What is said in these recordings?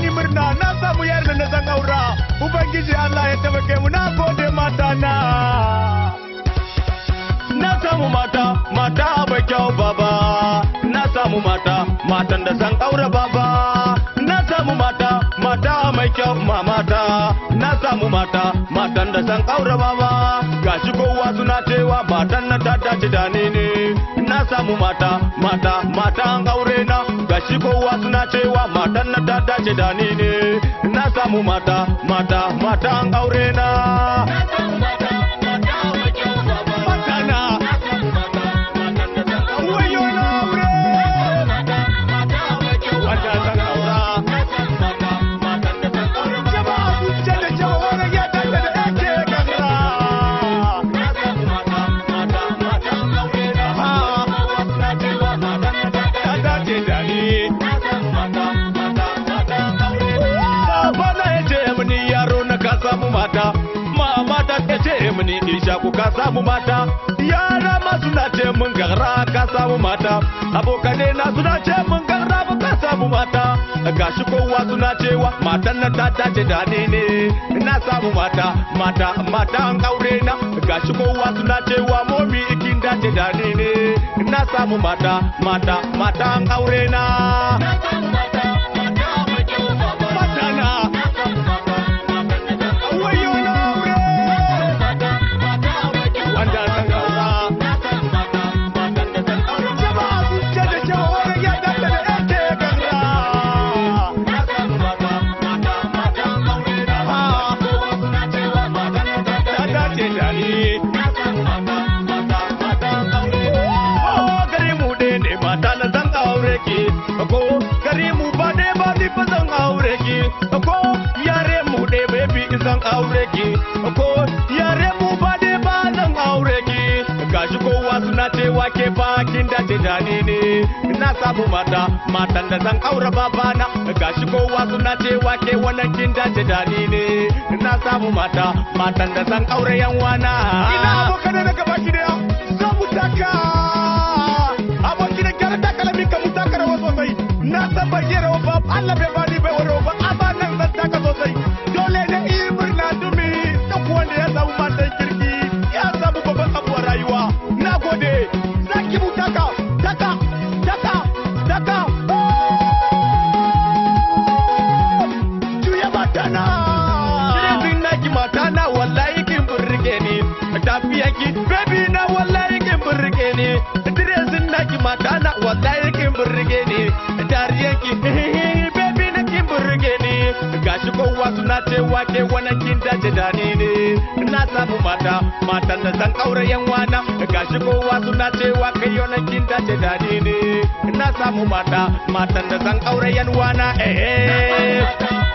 ni murna na samu yar da na zan aura. Ubangiji Allah ya taimake mu na gode mata na. Na samu mata mata bai kyau baba. Na samu mata matan da zan aure baba. Na samu mata mata mai kyau mamata. Na samu mata matan da zan aure baba. Gashi kowa suna cewa matan na ta dace da ne. Na samu mata mata mata an gashi kowa suna cewa matan na ta dace da ni ne na samu mata mata mata an aure na ce mini isha ku ka samu mata. Yara ma suna ce mun gara ka samu mata. Abokane na suna ce mun gara ba ka samu mata. Gashi kowa suna cewa matan nan ta dace da ni ne. Na samu mata mata mata an aure na. Gashi kowa suna cewa momi ikin dace da ni ne. Na samu mata mata mata an aure na. Mata. Ko gari mu ba dai ba ni fa zan aure ki. Ko yare mu dai baby zan aure ki. Ko yare mu ba dai ba zan aure ki. Gashi kowa suna cewa ke fa kin dace da ni ne. Na samu mata matan da zan aure babana. Gashi kowa suna cewa ke wannan kin da ni ne. Na samu mata matan da zan aure yan wana ina abokan da gaba ki da za taka. Abokin da gyara takalami ka mu taka rawa sosai na san ban yi rawa ba Allah bai bani bai wani ba amma nan zan taka sosai dole ne yi murna dumi gashi kowa suna cewa ke wannan kin dace da ni ne. Na samu mata matan da zan aure yan wana. Gashi kowa suna cewa kai wannan kin dace da ni ne. Na samu mata matan da zan aure yan wana eh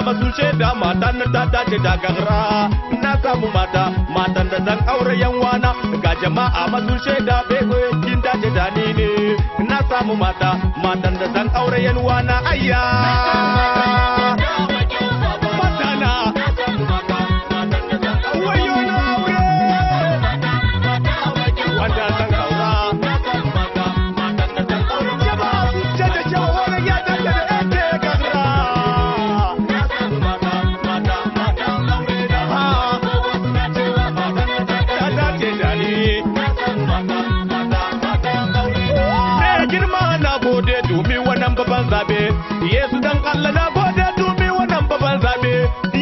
jama'a masu shaida mata na ta dace da gagara. Na samu mata matan da zan aure yan wana. Ga jama'a masu shaida bego kin dace da ni ne. Na samu mata matan da zan aure yan wana. Ayya! Ni Me girma na gode domin wannan zaɓe. Yesu dan Allah na gode domin wannan babban zaɓe.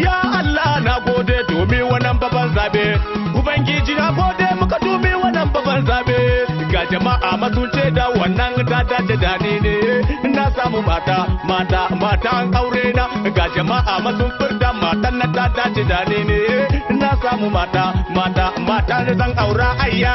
Ya Allah na gode domin wannan babban zaɓe. Ubangiji na gode jama'a masu ce da wannan ta dace da ni ne. Na samu mata mata mata an aure na. Ga jama'a masu furta matan na ta dace da ni ne. Na samu samu mata mata mata da zan aura ayya.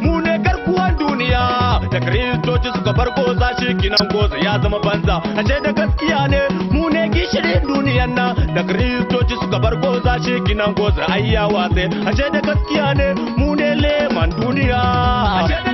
duniya da kristoci suka bar goza shi kinan goza ya zama banza. Ashe da gaskiya ne mu ne gishirin duniyan nan. Da kristoci suka bar goza shi kinan goza ayya watse. Ashe da gaskiya ne mu ne leman duniya. Ashe da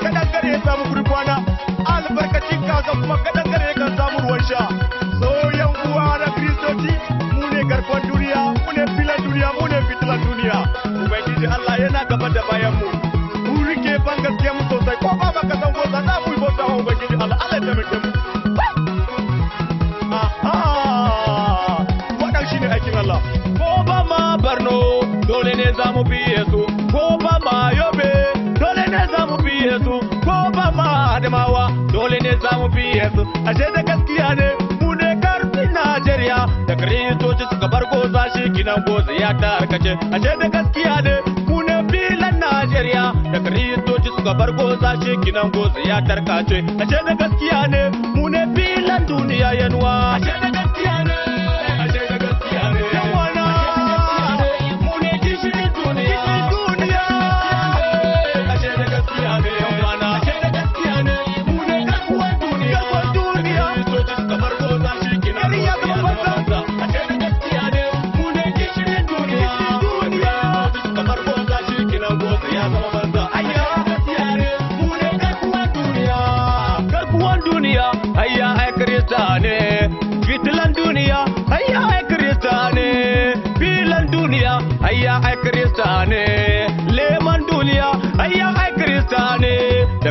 ka dangare ya samu gurkwana albarkacin kaza kuma ka dangare kan samu ruwan sha. So yan uwa na kristoci mu ne garkon duniya mu ne filan duniya mu ne fitilan duniya. Ubangiji Allah yana gaba da bayan mu mu biye su. Ko ba ma Adamawa dole ne za mu biye su. Ashe da gaskiya ne mu ne ƙarfin Najeriya. Da kristoci suka bar goza shi kinan goza ya tarkace. Ashe da gaskiya ne mu ne filan Najeriya. Da kristoci suka bar goza shi kinan goza ya tarkace. Ashe da gaskiya ne mu ne filan duniya yanuwa ashe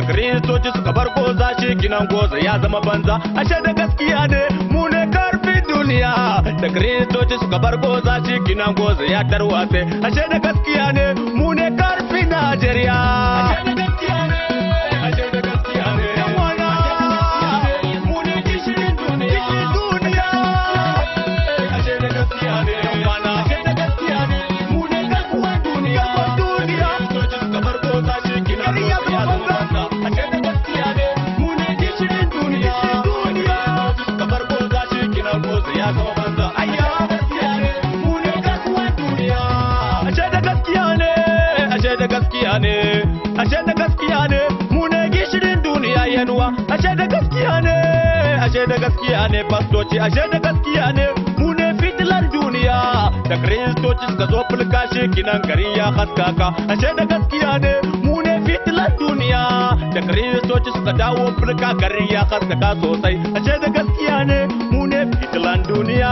da kristoci suka bar goza shi kinan goza ya zama banza. Ashe da gaskiya ne mu ne ƙarfin duniya. Da kristoci suka bar goza shi kinan goza ya tarwatse. Ashe da gaskiya ne mu ne ƙarfin Najeriya. Ashe da gaskiya gaskiya ne. Ashe da gaskiya ne mu ne gishirin duniya yanuwa ashe da gaskiya ne ashe da gaskiya ne pastoci ashe da gaskiya ne mu ne fitilan duniya. Da kristoci suka zo fulka shi kinan gari ya haskaka. Ashe da gaskiya ne mu ne fitilan duniya. Da kristoci suka dawo fulka gari ya haskaka sosai. Ashe da gaskiya ne mu ne fitilan duniya.